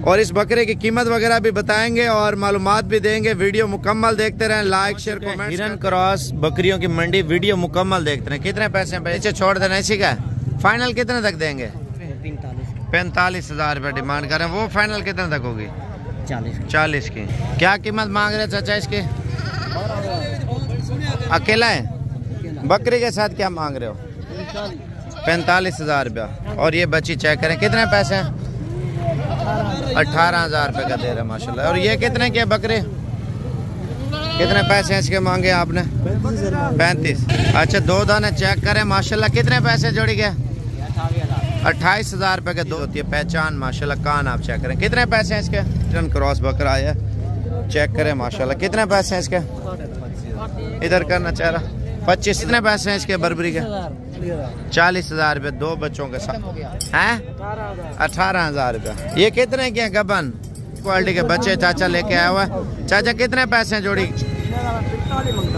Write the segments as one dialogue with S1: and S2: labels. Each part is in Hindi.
S1: और इस बकरे की कीमत वगैरह भी बताएँगे और मालूम भी देंगे। वीडियो मुकम्मल देखते रहें लाइक शेयर कमेंट हिरन क्रॉस बकरियों की मंडी वीडियो मुकम्मल देखते रहें। कितने पैसे पैसे छोड़ देना इसी का? फाइनल कितने तक देंगे? पैंतालीस। हज़ार रुपये डिमांड करें वो फाइनल कितने तक होगी?
S2: चालीस
S1: चालीस की। क्या कीमत मांग रहे चाचा इसकी? अकेला है? बकरी के साथ क्या मांग रहे हो? पैंतालीस। हज़ार रुपया। और ये बच्ची चेक करें। कितने पैसे हैं? अठारह हज़ार रुपये का दे रहे हैं, माशाल्लाह। और ये कितने के बकरे? कितने पैसे इसके मांगे आपने? पैंतीस। अच्छा दो दाने चेक करें, माशाल्लाह, कितने पैसे जोड़ी गए? अट्ठाईस हज़ार रुपये के दो होती है। पहचान, माशाल्लाह, कान आप चेक करें। कितने पैसे हैं इसके? टन क्रॉस बकरा है। चेक करें, माशाल्लाह, कितने पैसे हैं इसके? इधर करना चाह रहा। पच्चीस, कितने पैसे हैं इसके बर्बरी के? चालीस हज़ार रुपये दो बच्चों के साथ। हैं? अठारह हज़ार रुपये। ये कितने के हैं गबन? क्वालिटी के बच्चे चाचा लेके आया हुआ है। चाचा, कितने पैसे हैं जोड़ी?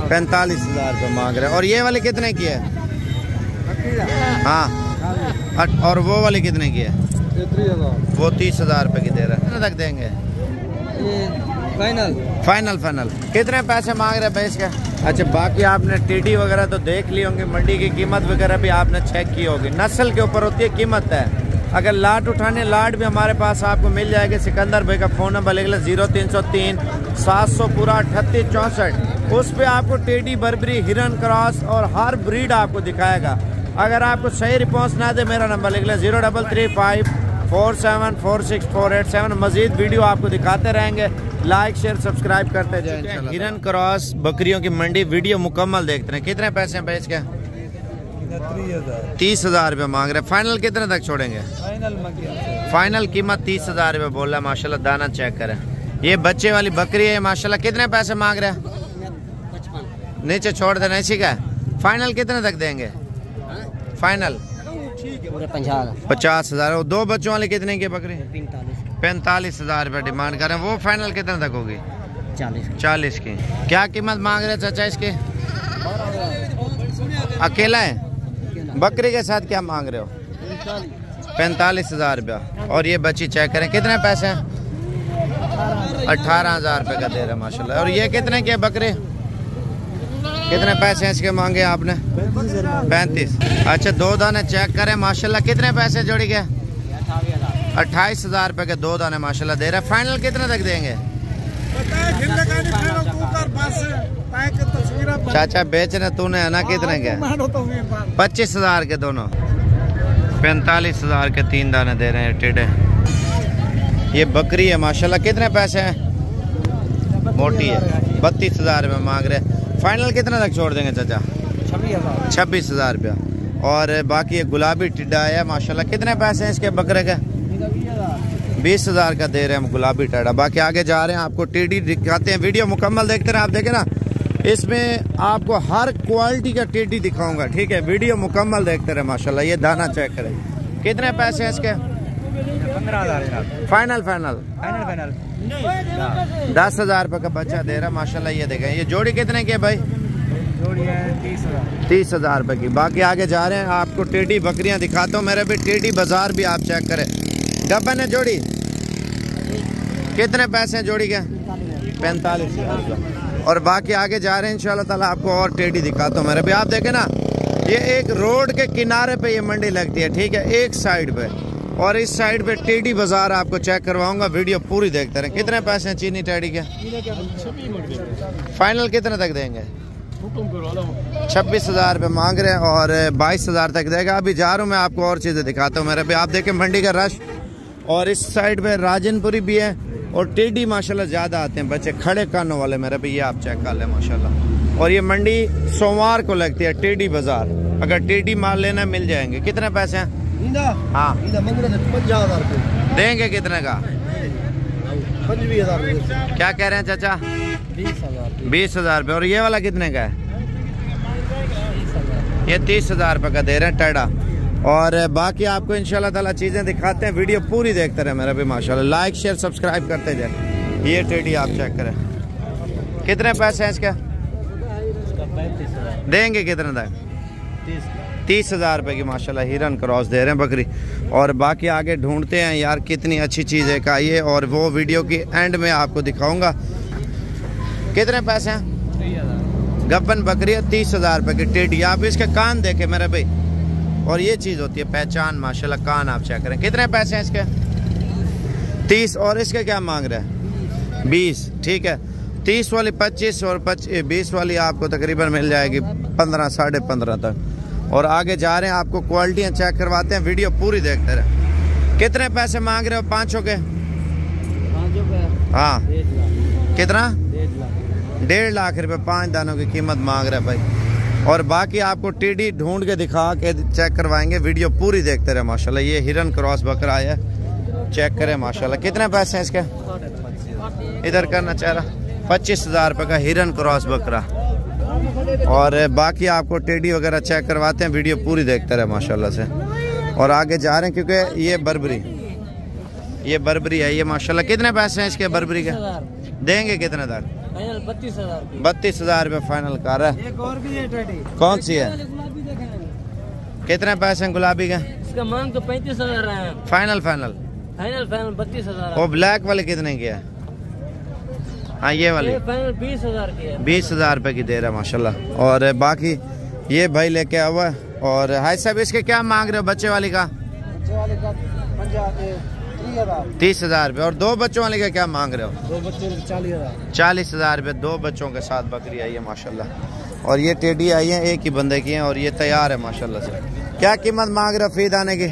S1: पैंतालीस हज़ार रुपये मांग रहे और ये वाले कितने की है? हाँ। और वो वाले कितने की है? वो तीस हज़ार रुपये की दे रहे है। कितने तक देंगे?
S2: फाइनल
S1: फाइनल फाइनल कितने पैसे मांग रहे हैं भैंस के? अच्छा बाकी आपने टीडी वगैरह तो देख ली होंगी, मंडी की कीमत वगैरह भी आपने चेक की होगी। नस्ल के ऊपर होती है, कीमत है। अगर लाट उठाने, लाट भी हमारे पास आपको मिल जाएगी, सिकंदर भाई का फ़ोन नंबर लिख लें, ज़ीरो तीन सौ तीन, सात सौ पूरा अठतीस चौंसठ। उस पर आपको टेडी, बर्बरी, हिरन क्रॉस और हर ब्रीड आपको दिखाएगा। अगर आपको सही रिस्पॉन्स ना दे, मेरा नंबर लिख लें, zero double three five four seven four six four eight seven. मजीद वीडियो आपको दिखाते रहेंगे। लाइक शेयर सब्सक्राइब करते जाएँ हिरन क्रॉस बकरियों की मंडी वीडियो मुकम्मल देखते हैं कितने पैसे हैं बेच के? तीस हज़ार रुपये मांग रहे फाइनल कितने तक छोड़ेंगे? फाइनल कीमत तीस हज़ार रुपये बोल रहा है। माशाल्लाह दाना चेक करें। ये बच्चे वाली बकरी है माशाल्लाह। कितने पैसे मांग रहे हैं? नीचे छोड़ देना इसी का फाइनल कितने तक देंगे? फाइनल पचास। हज़ार। और दो बच्चों वाले कितने की बकरी?
S2: पैंतालीस
S1: हज़ार रुपये डिमांड करें वो फाइनल कितने तक होगी?
S2: चालीस
S1: चालीस की। क्या कीमत मांग रहे चाचा इसकी? अकेला है? बकरी के साथ क्या मांग रहे हो? पैंतालीस हज़ार रुपया। और ये बच्ची चेक करें। कितने पैसे हैं? अठारह हज़ार रुपये का दे रहे हैं माशाल्लाह। और ये कितने के बकरे? कितने पैसे हैं इसके मांगे आपने? पैंतीस। अच्छा दो दाने चेक करें। माशाल्लाह कितने पैसे जोड़ी गए अट्ठाईस हज़ार रुपये के दो दाने माशाल्लाह दे रहे हैं। फाइनल कितने तक देंगे? चाचा बेचने तूने है ना कितने के? पच्चीस हज़ार के दोनों। पैंतालीस हज़ार के तीन दाने दे रहे हैं टेढ़े। ये बकरी है माशाल्लाह। कितने पैसे हैं? मोटी है। बत्तीस हज़ार रुपये मांग रहे फाइनल कितने तक छोड़ देंगे चाचा? छब्बीस हज़ार रुपया। और बाकी ये गुलाबी टिड्डा है माशाल्लाह। कितने पैसे हैं इसके बकरे के? बीस हज़ार का दे रहे हैं हम गुलाबी टाटा बाकी आगे जा रहे हैं, आपको टीडी दिखाते हैं। वीडियो मुकम्मल देखते रहे, आप देखें ना, इसमें आपको हर क्वालिटी का टीडी दिखाऊँगा, ठीक है? वीडियो मुकम्मल देखते रहे, माशाल्लाह, ये दाना चेक करें। कितने पैसे हैं इसके? Final final.
S2: फाइनल
S1: दस हज़ार रुपये का बच्चा दे रहा माशाल्लाह, ये देखें। ये जोड़ी कितने की है भाई?
S2: तीस हज़ार
S1: रुपये की। बाकी आगे जा रहे हैं, आपको टेडी बकरियाँ दिखाता हूँ, मेरे भी टेडी बाज़ार भी आप चेक करें। गबन है जोड़ी? कितने पैसे हैं जोड़ी के? पैंतालीस। और बाकी आगे जा रहे हैं इंशाल्लाह ताला आपको और टेडी दिखाता हूँ मेरे भी आप देखें ना ये एक रोड के किनारे पे ये मंडी लगती है ठीक है? एक साइड पे। और इस साइड पे टेडी बाज़ार आपको चेक करवाऊँगा वीडियो पूरी देखते रहे। कितने पैसे हैं चीनी टेडी के? फाइनल कितने तक देंगे? छब्बीस हज़ार रुपये मांग रहे हैं और बाईस हज़ार तक देगा। अभी जा रहा हूँ मैं आपको और चीज़ें दिखाता हूँ। मेरे भी आप देखें मंडी का रश और इस साइड पे राजनपुरी भी है और टेडी माशाल्लाह ज़्यादा आते हैं बच्चे। खड़े कानों वाले मेरे भी ये आप चेक कर लें माशाल्लाह। और ये मंडी सोमवार को लगती है टेडी बाज़ार। अगर टेडी माल लेना मिल जाएँगे। कितने पैसे हैं? हाँ। देंगे कितने का? क्या कह रहे हैं चाचा?
S2: बीस हज़ार
S1: बीस हज़ार रुपये। और ये वाला कितने का है? ये तीस हज़ार रुपये का दे रहे हैं टेढ़ा। और बाकी आपको इंशाल्लाह ताला चीज़ें दिखाते हैं, वीडियो पूरी देखते रहे मेरा भी, माशाल्लाह। लाइक शेयर सब्सक्राइब करते जाए। ये टेढ़ी आप चेक करें। कितने पैसे हैं इसके? देंगे कितने तक?
S2: तीस
S1: तीस हज़ार रुपये की, माशाल्लाह हिरन क्रॉस दे रहे हैं बकरी। और बाकी आगे ढूंढते हैं, यार, कितनी अच्छी चीज़ है का ये, और वो वीडियो की एंड में आपको दिखाऊँगा। कितने पैसे हैं? गब्बन बकरी है, तीस हज़ार रुपये की टेडी आप इसके कान देखे मेरे भाई। और ये चीज़ होती है पहचान माशाल्लाह कान आप चेक करें। कितने पैसे हैं इसके? तीस और इसके क्या मांग रहे हैं? बीस ठीक है। तीस वाली पच्चीस और पच्चीस बीस वाली आपको तकरीबन मिल जाएगी पंद्रह साढ़े पंद्रह तक। और आगे जा रहे हैं आपको क्वालिटियाँ चेक करवाते हैं वीडियो पूरी देखते रहे। कितने पैसे मांग रहे हो? पाँचों के? हाँ। कितना? डेढ़ लाख। रुपए पाँच दानों की कीमत मांग रहे भाई। और बाकी आपको टीडी ढूंढ के दिखा के चेक करवाएँगे। वीडियो पूरी देखते रहे माशाल्लाह। ये हिरन क्रॉस बकरा है। चेक करें माशाल्लाह। कितने पैसे हैं इसके? इधर करना चाह रहा। पच्चीस हज़ार रुपये का हिरन क्रॉस बकरा। और बाकी आपको टेडी वगैरह चेक करवाते हैं। वीडियो पूरी देखते रहे माशाल्लाह से। और आगे जा रहे हैं क्योंकि ये बर्बरी। ये बर्बरी है ये माशाल्लाह। कितने पैसे हैं इसके बर्बरी के? देंगे कितने तक?
S2: बत्तीस हज़ार
S1: बत्तीस हज़ार रुपये फाइनल कर रहा है।
S2: एक और भी है टेडी
S1: कौन सी है? कितने पैसे हैं गुलाबी के?
S2: इसका मांग तो पैंतीस हज़ार है।
S1: फाइनल फाइनल
S2: फाइनल फाइनल बत्तीस हज़ार।
S1: वो ब्लैक वाले कितने की है? हाँ ये वाली।
S2: फाइनल बीस हज़ार की है।
S1: बीस हज़ार रुपये की दे रहा है माशाल्लाह। और बाकी ये भाई लेके है। और हाई साहब इसके क्या मांग रहे हो बच्चे वाली का?
S2: बच्चे वाले का तीस हजार
S1: तीस हजार रुपये और दो बच्चों वाली का क्या मांग रहे हो
S2: दो बच्चे चालीस हजार
S1: चालीस हजार रुपये दो बच्चों के साथ बकरी आई है माशाल्लाह और ये टेडी आई है एक ही बंदे की है और ये तैयार है माशाल्लाह से क्या कीमत मांग रहे हो फीद आने की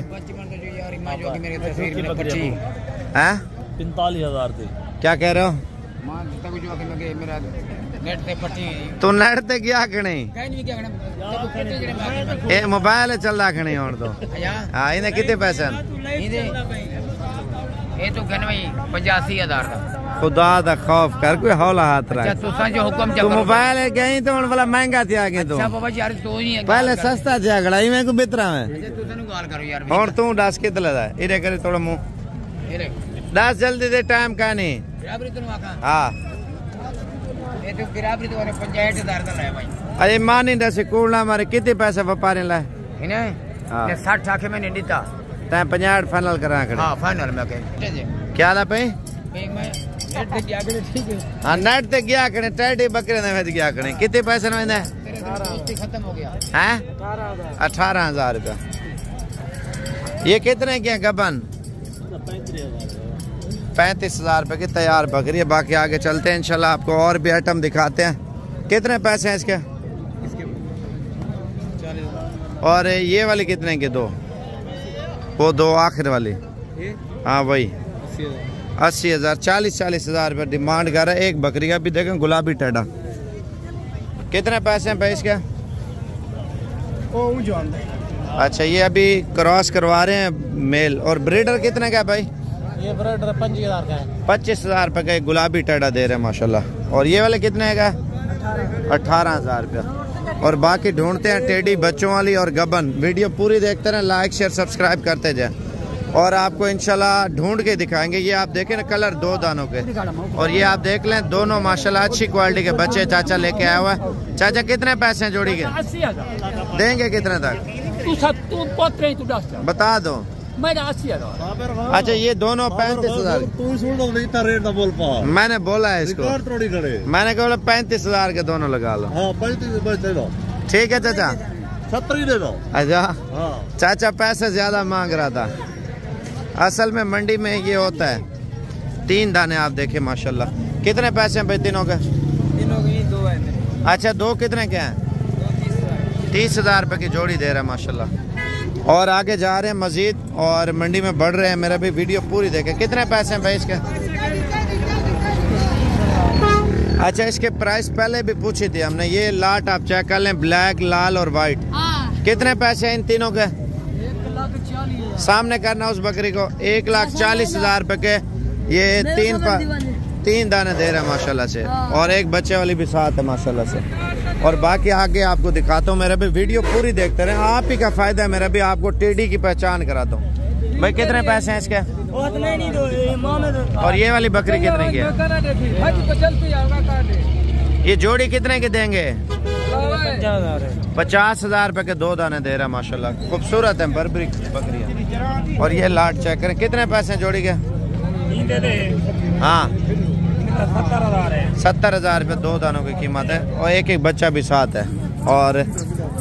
S1: हैं
S2: पैंतालीस हजार थी
S1: क्या कह रहे हो तू नेट ते गया कि नहीं ਇਹ ਮੋਬਾਈਲ ਚੱਲਦਾ ਖਣੀ ਹੁਣ ਤੋਂ ਹਾਂ ਇਹਨੇ ਕਿਤੇ ਪੈਸੇ ਹਨ
S3: ਇਹ ਤੋਂ ਗਨ ਵਈ 85000 ਦਾ
S1: खुदा दा खौफ कर कोई हौला हाथ
S3: ਅੱਛਾ
S1: रख
S3: ਤੁਸੀਂ ਜੋ ਹੁਕਮ
S1: तू
S3: ਚੱਕੋ
S1: मोबाइल गई तो ਹੁਣ वाला महंगा थी आगे तो
S3: ਅੱਛਾ ਬਾਬਾ ਯਾਰ ਤੂੰ ਹੀ ਹੈ
S1: पहले सस्ता झगड़ा ही मैं को बितरा में
S3: ਤੁਸੀਂ ਨੂੰ ਗਾਲ ਕਰੋ ਯਾਰ
S1: ਹੁਣ ਤੂੰ ਦੱਸ ਕਿੱਥੇ ਲਦਾ ਇਹਦੇ ਕਰੇ ਥੋੜਾ ਮੂੰਹ
S3: ਇਹ ਲੈ
S1: ਦੱਸ ਜਲਦੀ ਦੇ ਟਾਈਮ ਕਾ ਨਹੀਂ
S3: ਬਰਾਬਰੀ ਤੈਨੂੰ ਆਖਾਂ
S1: ਹਾਂ
S3: ਇਹ ਤੋਂ ਬਰਾਬਰੀ ਤੋਂ 65000 ਦਾ ਲੈ ਭਾਈ
S1: ਅਜੇ ਮਾਂ ਨਹੀਂ ਦੱਸ ਕੋਲ ਨਾ ਮਾਰੇ ਕਿਤੇ ਪੈਸੇ ਵਪਾਰੇ ਲੈ
S3: ਇਹਨੇ
S1: ਹਾਂ।
S3: ਨੇ 60 ਆਖੇ तैं पंजाह फाइनल करा। खड़े हाँ फाइनल में
S1: कहीं क्या ला पई हाँ। नेट ते गया कने टैडे बकरे ने गया कने कितने
S3: पैसे ना वेंदा ਖਤਮ ਹੋ ਗਿਆ
S1: ਹੈ 18000 रुपया। ये कितने के गबन पैंतीस हज़ार रुपये की तैयार बकरी है। बाकी आगे चलते हैं इंशाल्लाह आपको और भी आइटम दिखाते हैं। कितने पैसे हैं इसके, इसके और ये वाले कितने के? दो। वो दो आखिर वाली। हाँ वही। अस्सी हज़ार। चालीस चालीस हज़ार रुपये डिमांड कर रहा है। एक बकरी का भी देखें गुलाबी टेडा कितने पैसे हैं भाई इसके? अच्छा ये अभी क्रॉस करवा रहे हैं मेल। और ब्रीडर कितने का है भाई?
S2: ये ब्रेड पंच हज़ार का है।
S1: पच्चीस हज़ार रुपये का एक गुलाबी टेडा दे रहे हैं माशाल्लाह। और ये वाले कितने का अठारह हज़ार रुपया। और बाकी ढूंढते हैं टेडी बच्चों वाली और गबन। वीडियो पूरी देखते रहें लाइक शेयर सब्सक्राइब करते जाए। और आपको इंशाल्लाह ढूंढ के दिखाएँगे। ये आप देखें ना कलर दो दानों के। और ये आप देख लें दोनों माशाल्लाह अच्छी क्वालिटी के बच्चे चाचा लेके आया हुआ है। चाचा कितने पैसे हैं जोड़ी के? देंगे कितने तक?
S4: तू तू तू
S1: बता दो। अच्छा ये दोनों पैंतीस हज़ार। मैंने बोला है इसको। मैंने बोला पैंतीस हज़ार के दोनों लगा लो। ठीक है चाचा।
S5: छतरी दे दो।
S1: अच्छा। चाचा पैसे ज़्यादा मांग रहा था। असल में मंडी में ये होता है। तीन दाने आप देखे माशाल्लाह। कितने पैसे हैं भाई तीनों के?
S2: तीनों के दो
S1: अच्छा दो कितने के हैं? तीस हज़ार रुपए की जोड़ी दे रहा है माशाल्लाह। और आगे जा रहे हैं मजीद और मंडी में बढ़ रहे हैं। मेरा भी वीडियो पूरी देखे। कितने पैसे हैं भाई इसके? अच्छा इसके प्राइस पहले भी पूछी थी हमने। ये लाट आप चेक कर लें ब्लैक लाल और वाइट कितने पैसे हैं इन तीनों के? सामने करना उस बकरी को। एक लाख चालीस हज़ार रुपए के। ये तीन पा, तीन दाने दे रहे हैं माशाल्लाह से। और एक बच्चे वाली भी साथ है माशाल्लाह से। और बाकी आगे आपको दिखाता हूँ मेरा भी वीडियो पूरी देखते रहे। आप ही का फ़ायदा है मेरा भी आपको टेडी की पहचान कराता हूँ। भाई कितने पैसे हैं इसके? और ये वाली बकरी कितने की है?
S4: तो
S1: ये जोड़ी कितने के देंगे?
S4: पचास हज़ार
S1: रुपए के दो दाने दे रहा है माशाल्लाह। खूबसूरत है बर्बरी बकरियाँ। और ये लाट चेक करें कितने पैसे जोड़ी के? हाँ। सत्तर हज़ार रुपये दो दानों की कीमत है और एक एक बच्चा भी साथ है। और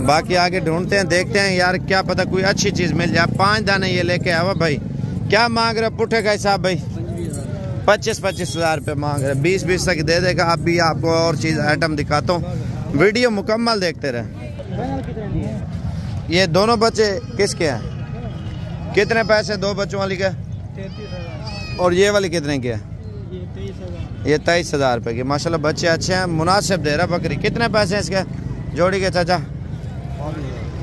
S1: बाकी आगे ढूंढते हैं, देखते हैं यार क्या पता कोई अच्छी चीज़ मिल जाए। पाँच दाने ये लेके आवा भाई। क्या मांग रहे पुठे का हिसाब भाई। पच्चीस पच्चीस हज़ार रुपये मांग रहे बीस बीस तक दे देगा। अब भी आपको और चीज़ आइटम दिखाता हूँ। वीडियो मुकम्मल देखते रहे। ये दोनों बच्चे किसके हैं? कितने पैसे दो बच्चों वाली के? और ये वाली कितने की है? ये तेईस हज़ार रुपये की। माशाल्लाह बच्चे अच्छे हैं, मुनासिब दे रहा बकरी। कितने पैसे हैं इसके? जोड़ी के चाचा?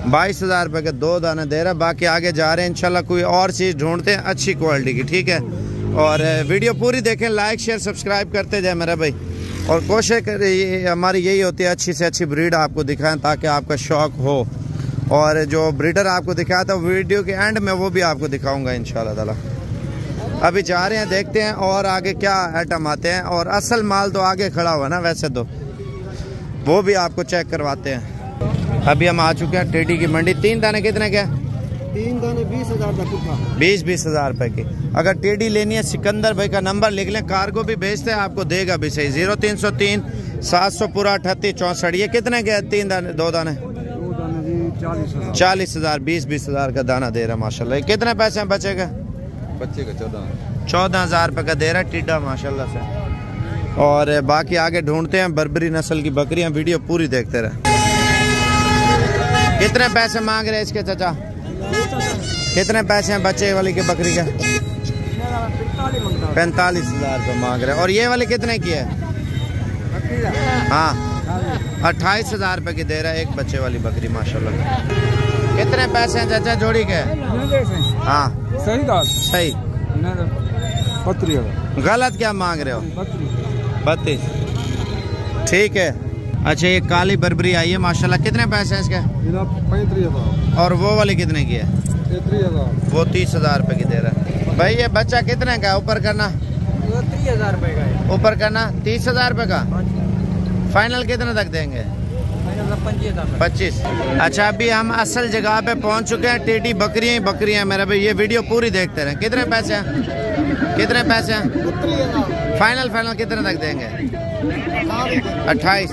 S1: बाईस हज़ार रुपये के दो दाने दे रहा बाकी आगे जा रहे हैं, इंशाल्लाह कोई और चीज़ ढूंढते हैं, अच्छी क्वालिटी की, ठीक है? और वीडियो पूरी देखें, लाइक, शेयर, सब्सक्राइब करते जाए मेरा भाई। और कोशिश करें, ये हमारी यही होती है, अच्छी से अच्छी ब्रीड आपको दिखाएँ, ताकि आपका शौक हो। और जो ब्रीडर आपको दिखाया था, वीडियो के एंड में वो भी आपको दिखाऊँगा इन ताला। अभी जा रहे हैं देखते हैं और आगे क्या आइटम आते हैं। और असल माल तो आगे खड़ा हुआ ना वैसे तो। वो भी आपको चेक करवाते हैं। अभी हम आ चुके हैं टेडी की मंडी। तीन दाने कितने के?
S2: तीन दाने बीस हज़ार
S1: बीस बीस हज़ार रुपए की। अगर टेडी लेनी है सिकंदर भाई का नंबर लिख लें। कार्गो भी भेजते हैं आपको देगा भी सही। ज़ीरो तीन सौ तीन सात सौ पूरा अठतीस चौंसठ। ये कितने के तीन दाने दो दाने।
S2: दो चालीस हज़ार।
S1: बीस बीस हज़ार का दाना दे रहा है माशाल्लाह। कितने पैसे हैं बच्चे का
S5: चौदह।
S1: चौदह हज़ार रुपये का दे रहा है टिड्डा माशाल्लाह से। और बाकी आगे ढूंढते हैं बर्बरी नस्ल की बकरियाँ वीडियो पूरी देखते रहे। कितने पैसे मांग रहे हैं इसके चाचा? कितने पैसे हैं बच्चे वाली के बकरी के? पैंतालीस हज़ार रुपये मांग रहे हैं। और ये वाली कितने की है? हाँ अट्ठाईस हज़ार रुपये की दे रहा है एक बच्चे वाली बकरी माशाल्लाह। कितने पैसे हैं चाचा जोड़ी के? हाँ।
S2: सही दाल
S1: सही।
S2: बत्ती
S1: गलत क्या मांग रहे हो? बत्तीस ठीक है। अच्छा ये काली बर्बरी आई है माशाल्लाह। कितने पैसे हैं इसके? और वो वाली कितने की है? वो तीस हज़ार रुपए की दे रहा है। भाई ये बच्चा कितने का है? ऊपर करना।
S4: तीस हज़ार रुपए का
S1: ऊपर करना। तीस हज़ार रुपए का? फाइनल कितने तक देंगे? पच्चीस। अच्छा अभी हम असल जगह पे पहुँच चुके हैं टेडी बकरियाँ ही बकरियाँ मेरे भाई। ये वीडियो पूरी देखते रहे। कितने पैसे हैं? कितने पैसे हैं? फाइनल फाइनल कितने तक देंगे? अट्ठाईस।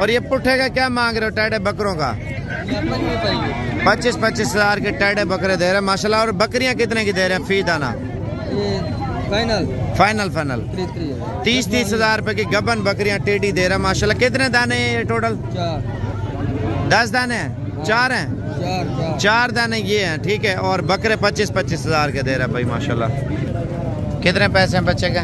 S1: और ये पुट्ठे का क्या मांग रहे हो टाइडे बकरों का? पच्चीस पच्चीस हज़ार के टाइडे बकरे दे रहे हैं माशाल्लाह। और बकरियाँ कितने की दे रहे हैं? फ़ी दाना
S4: फाइनल
S1: फाइनल फाइनल तीस तीस हज़ार। रुपए की गबन बकरियाँ टेडी दे रहा माशाल्लाह। कितने दाने ये टोटल
S4: चार।
S1: दस दाने हैं चार हैं।
S4: चार चार।
S1: चार दाने ये हैं ठीक है और बकरे पच्चीस पच्चीस हज़ार के दे रहा है भाई माशाल्लाह। कितने पैसे हैं बच्चे के?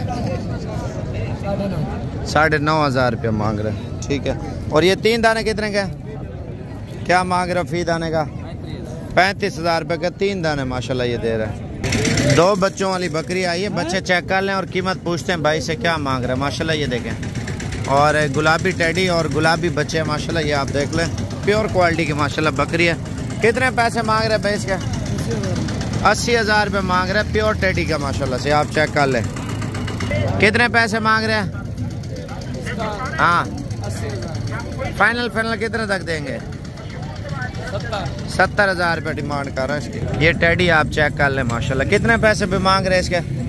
S1: साढ़े नौ हज़ार रुपये मांग रहे हैं ठीक है। और ये तीन दाने कितने के क्या मांग रहे हो फ़ी दाने का? पैंतीस हज़ार रुपये का तीन दाने माशाल्लाह ये दे रहा है। दो बच्चों वाली बकरी आई है बच्चे चेक कर लें और कीमत पूछते हैं भाई से क्या मांग रहे हैं माशाल्लाह ये देखें। और गुलाबी टेडी और गुलाबी बच्चे माशाल्लाह ये आप देख लें। प्योर क्वालिटी की, माशाल्लाह, बकरी है। कितने पैसे मांग रहे भाई इसके? अस्सी हज़ार रुपये मांग रहे हैं, प्योर टेडी का, माशाल्लाह से, आप चेक कर लें। कितने पैसे मांग रहे हैं? हाँ। फाइनल फाइनल कितने तक देंगे? सत्तर हज़ार रुपये डिमांड कर रहे हैं इसकी। ये टेडी आप चेक कर लें, माशाल्लाह। कितने पैसे भी मांग रहे हैं इसके?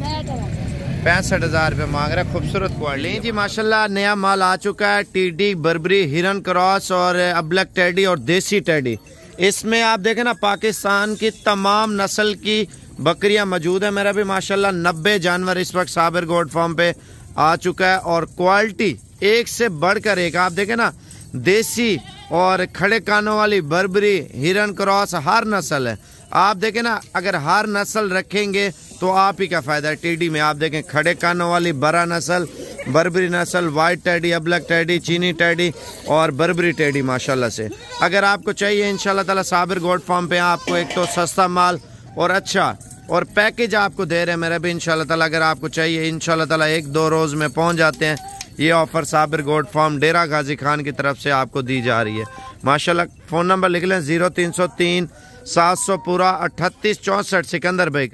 S1: पैंसठ हज़ार रुपये मांग रहे हैं, खूबसूरत क्वालिटी जी, माशाल्लाह, नया माल आ चुका है, टीडी, बर्बरी, हिरन क्रॉस और अबलक टेडी और देसी टेडी। इसमें आप देखें ना, पाकिस्तान की तमाम नस्ल की बकरियाँ मौजूद है। मेरा भी माशाल्लाह नब्बे जानवर इस वक्त साबिर गोड फार्म पे आ चुका है और क्वालिटी एक से बढ़कर एक। आप देखें ना, देसी और खड़े कानों वाली बर्बरी, हिरन क्रॉस, हर नस्ल है। आप देखें ना, अगर हर नस्ल रखेंगे तो आप ही का फ़ायदा है? टीडी में आप देखें, खड़े कानों वाली बरा नस्ल, बर्बरी नस्ल वाइट टैडी अबलक टैडी चीनी टैडी और बर्बरी टैडी माशाल्लाह से। अगर आपको चाहिए, इंशाल्लाह ताला साबिर गोड फार्म पे आपको एक तो सस्ता माल और अच्छा और पैकेज आपको दे रहे हैं मेरा भी, इंशाल्लाह ताला अगर आपको चाहिए, इंशाल्लाह ताला एक दो रोज़ में पहुँच जाते हैं। ये ऑफ़र साबिर गोड फार्म डेरा गाजी खान की तरफ़ से आपको दी जा रही है। माशाल्लाह, फ़ोन नंबर लिख लें, ज़ीरो तीन सौ तीन सात सौ पूरा अठतीस चौंसठ सिकंदर भाई।